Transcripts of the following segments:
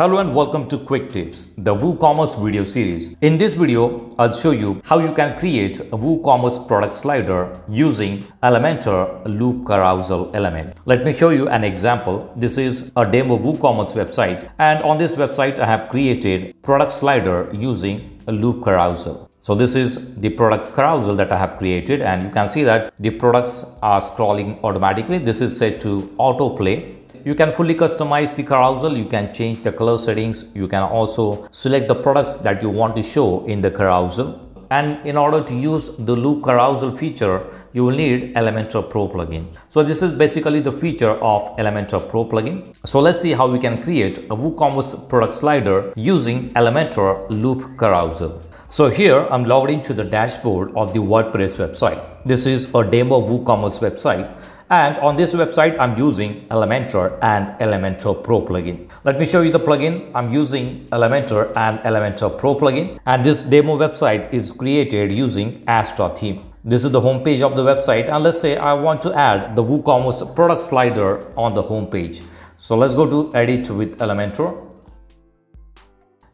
Hello and welcome to Quick Tips, the WooCommerce video series. In this video, I'll show you how you can create a WooCommerce product slider using Elementor loop carousel element. Let me show you an example. This is a demo WooCommerce website and on this website I have created product slider using a loop carousel. So this is the product carousel that I have created and you can see that the products are scrolling automatically. This is set to autoplay you can fully customize the carousel you can change the color settings you can also select the products that you want to show in the carousel. And in order to use the loop carousel feature you will need elementor pro plugin. So this is basically the feature of elementor pro plugin. So let's see how we can create a woocommerce product slider using elementor loop carousel. So here I'm logged into the dashboard of the WordPress website. This is a demo WooCommerce website and on this website, I'm using Elementor and Elementor Pro plugin. Let me show you the plugin. I'm using Elementor and Elementor Pro plugin. And this demo website is created using Astra theme. This is the home page of the website. And let's say I want to add the WooCommerce product slider on the home page. So let's go to edit with Elementor.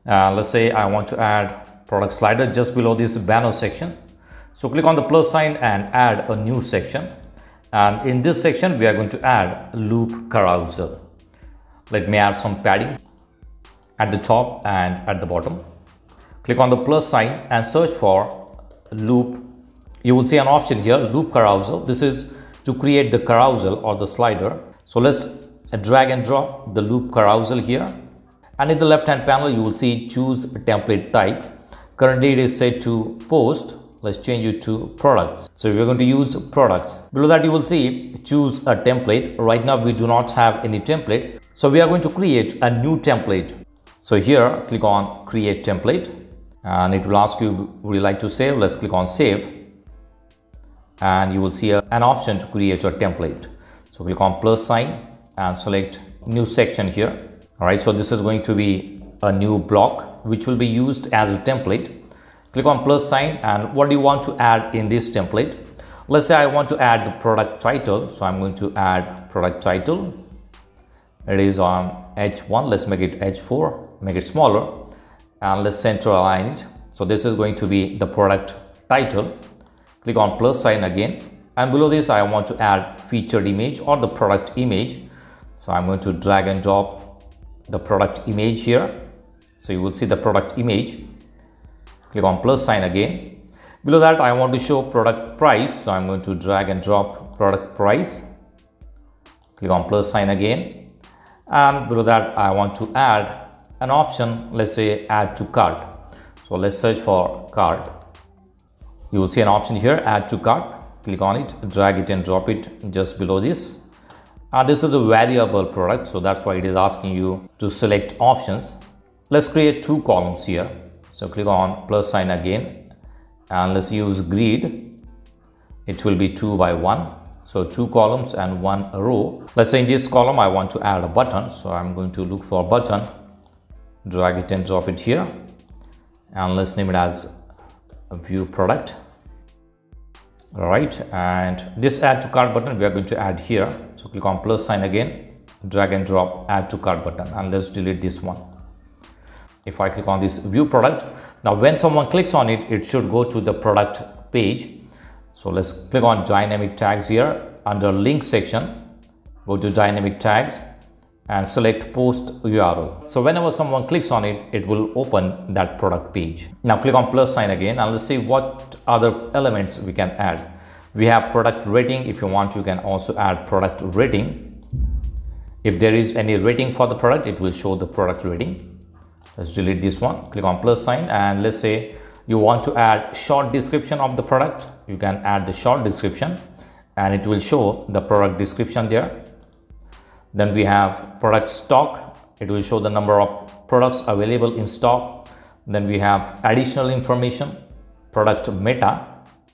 Uh, let's say I want to add product slider just below this banner section. So click on the plus sign and add a new section and in this section we are going to add loop carousel let me add some padding at the top and at the bottom. Click on the plus sign and search for loop. You will see an option here loop carousel this is to create the carousel or the slider. So let's drag and drop the loop carousel here. And in the left hand panel you will see choose template type. Currently it is set to post let's change it to products. So we're going to use products. Below that you will see choose a template. Right now we do not have any template. So we are going to create a new template. So here click on create template. And it will ask you would you like to save? Let's click on save. And you will see a, an option to create your template. So click on plus sign and select new section here. All right so this is going to be a new block which will be used as a template click on plus sign and what do you want to add in this template? Let's say i want to add the product title. So i'm going to add product title. It is on h1 let's make it h4 make it smaller. And let's center align it. So this is going to be the product title. Click on plus sign again. And below this i want to add featured image or the product image. So i'm going to drag and drop the product image here. So you will see the product image click on plus sign again. Below that I want to show product price. So I'm going to drag and drop product price. Click on plus sign again. And below that I want to add an option. Let's say add to cart. So let's search for cart. You will see an option here add to cart. Click on it drag it and drop it just below this. And this is a variable product. So that's why it is asking you to select options. Let's create two columns here so click on plus sign again and let's use grid. It will be two by one. So two columns and one row. Let's say in this column, I want to add a button. So I'm going to look for a button, drag it and drop it here. And let's name it as view product. All right. And this add to cart button, we are going to add here. So click on plus sign again, drag and drop add to cart button and let's delete this one if I click on this view product now when someone clicks on it it should go to the product page so let's click on dynamic tags here under link section go to dynamic tags and select post URL. So whenever someone clicks on it, it will open that product page. Now click on plus sign again and let's see what other elements we can add. We have product rating. If you want, you can also add product rating. If there is any rating for the product, it will show the product rating let's delete this one. Click on plus sign and let's say you want to add short description of the product. You can add the short description and it will show the product description there. Then we have product stock. It will show the number of products available in stock. Then we have additional information product meta.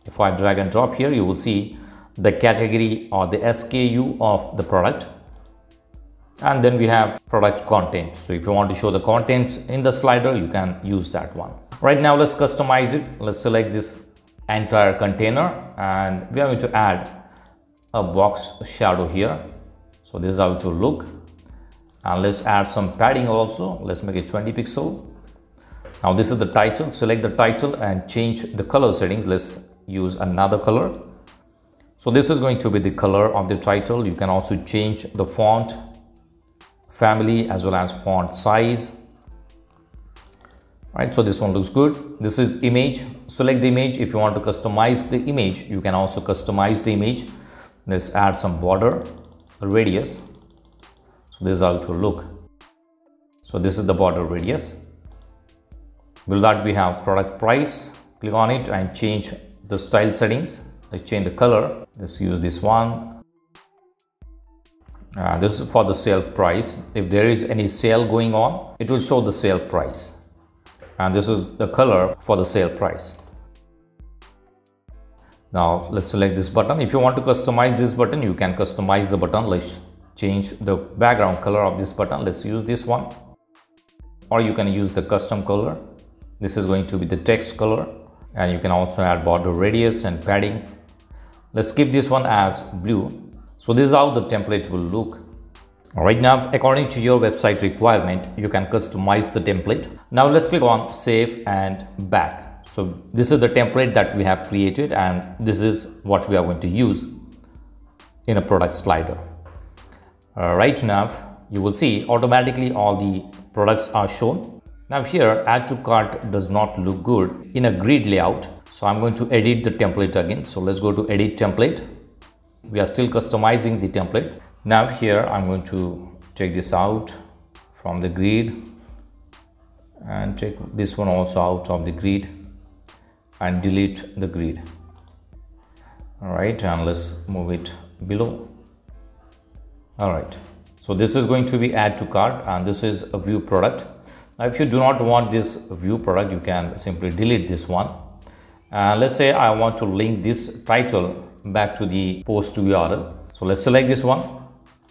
If i drag and drop here you will see the category or the sku of the product and then we have product content so if you want to show the contents in the slider you can use that one. Right now let's customize it. Let's select this entire container. And we are going to add a box shadow here. So this is how it will look. And let's add some padding also. Let's make it 20 pixel. Now this is the title. Select the title and change the color settings. Let's use another color. So this is going to be the color of the title. You can also change the font family as well as font size. Right so this one looks good. This is image. Select the image. If you want to customize the image you can also customize the image. Let's add some border radius. So this is how it will look. So this is the border radius. Below that we have product price. Click on it and change the style settings. Let's change the color. Let's use this one uh, this is for the sale price. If there is any sale going on it will show the sale price. And this is the color for the sale price. Now let's select this button. If you want to customize this button you can customize the button. Let's change the background color of this button. Let's use this one. Or you can use the custom color. This is going to be the text color. And you can also add border radius and padding. Let's keep this one as blue so this is how the template will look Right now according to your website requirement you can customize the template. Now let's click on save and back. So this is the template that we have created and this is what we are going to use in a product slider. Uh, right now you will see automatically all the products are shown. Now here add to cart does not look good in a grid layout. So I'm going to edit the template again. So let's go to edit template. We are still customizing the template. Now here I'm going to take this out from the grid and take this one also out of the grid and delete the grid. All right and let's move it below. All right so this is going to be add to cart and this is a view product. Now if you do not want this view product you can simply delete this one. And let's say I want to link this title back to the post URL so let's select this one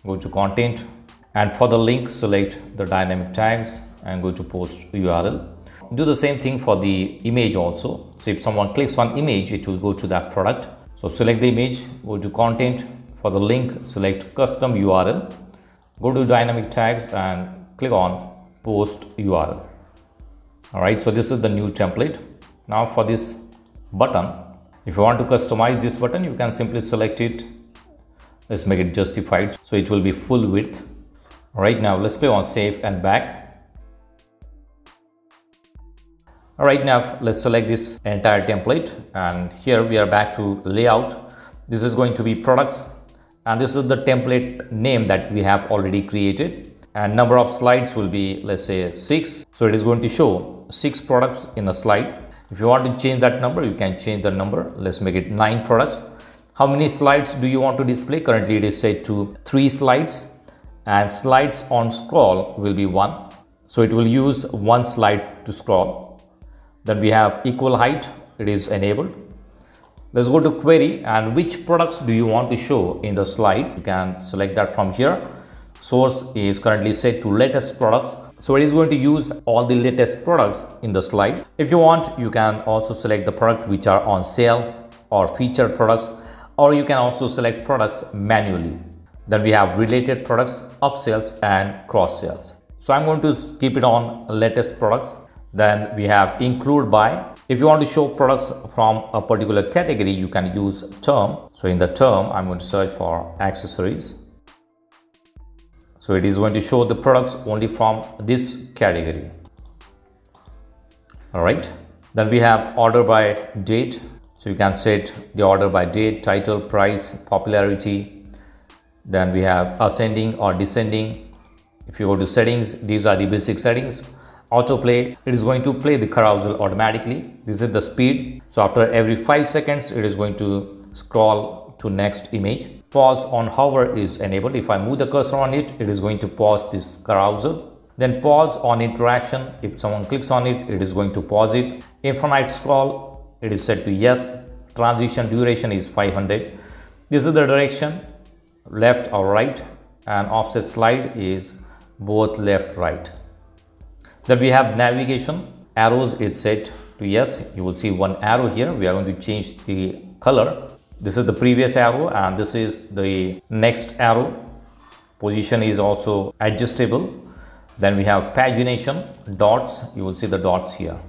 go to content and for the link select the dynamic tags and go to post URL. Do the same thing for the image also. So if someone clicks on image, it will go to that product. So select the image, go to content. For the link, select custom URL. Go to dynamic tags and click on post URL. All right, so this is the new template. Now for this button, if you want to customize this button, you can simply select it. Let's make it justified so it will be full width. All right now let's click on save and back. All right now let's select this entire template and here we are back to layout. This is going to be products and this is the template name that we have already created. And number of slides will be let's say six. So it is going to show six products in a slide if you want to change that number you can change the number let's make it nine products how many slides do you want to display? Currently it is set to 3 slides and slides on scroll will be 1. So it will use one slide to scroll. Then we have equal height, it is enabled. Let's go to query and which products do you want to show in the slide? You can select that from here. Source is currently set to latest products. So it is going to use all the latest products in the slide. If you want, you can also select the product which are on sale or featured products or you can also select products manually. Then we have related products, upsells and cross sales. So I'm going to keep it on latest products. Then we have include by. If you want to show products from a particular category, you can use term. So in the term, I'm going to search for accessories. So it is going to show the products only from this category. All right. Then we have order by date. So you can set the order by date, title, price, popularity. Then we have ascending or descending. If you go to settings, these are the basic settings. Autoplay, it is going to play the carousel automatically. This is the speed. So after every 5 seconds, it is going to scroll to next image. Pause on hover is enabled. If I move the cursor on it, it is going to pause this carousel. Then pause on interaction. If someone clicks on it, it is going to pause it. Infinite scroll, it is set to yes transition duration is 500 this is the direction left or right and offset slide is both left right then we have navigation arrows is set to yes you will see one arrow here we are going to change the color this is the previous arrow and this is the next arrow Position is also adjustable. Then we have pagination, dots. You will see the dots here.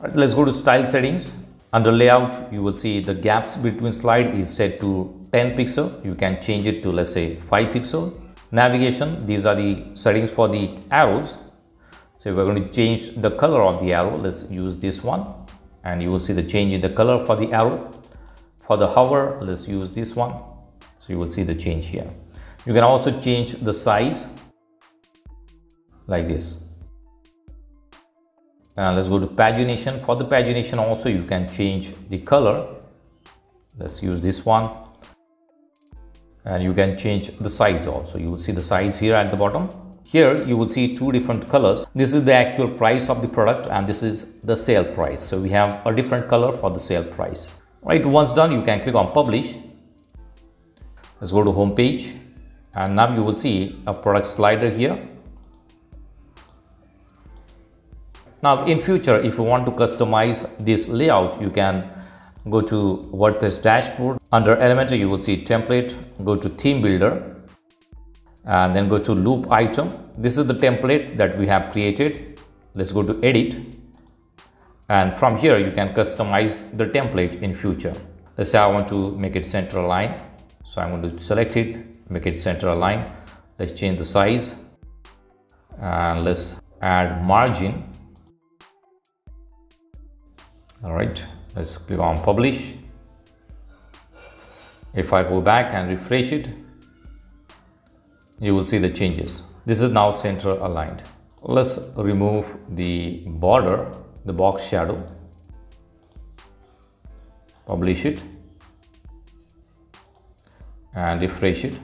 Right, let's go to style settings. Under layout, you will see the gaps between slide is set to 10 pixel. You can change it to let's say 5 pixel. Navigation, these are the settings for the arrows. So we're going to change the color of the arrow. Let's use this one and you will see the change in the color for the arrow. For the hover, let's use this one. So you will see the change here. You can also change the size like this. Now let's go to pagination. For the pagination also you can change the color. Let's use this one. And you can change the size also. You will see the size here at the bottom. Here you will see two different colors. This is the actual price of the product and this is the sale price. So we have a different color for the sale price right once done you can click on publish let's go to home page and now you will see a product slider here Now in future, if you want to customize this layout, you can go to WordPress dashboard. Under Elementor, you will see template, go to theme builder and then go to loop item. This is the template that we have created. Let's go to edit and from here you can customize the template in future. Let's say I want to make it center align. So I'm going to select it, make it center align. Let's change the size and let's add margin all right let's click on publish if I go back and refresh it you will see the changes this is now center aligned let's remove the border the box shadow publish it and refresh it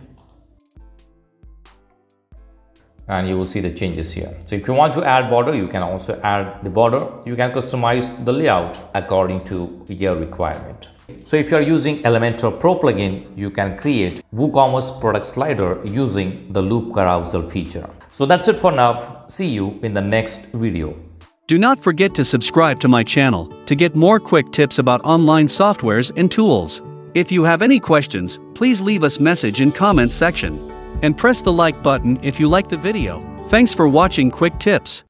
and you will see the changes here. So if you want to add border, you can also add the border. You can customize the layout according to your requirement. So if you are using Elementor Pro plugin, you can create WooCommerce product slider using the loop carousel feature. So that's it for now. See you in the next video. Do not forget to subscribe to my channel to get more quick tips about online softwares and tools. If you have any questions, please leave us message in comments section and press the like button if you like the video. Thanks for watching Quick Tips.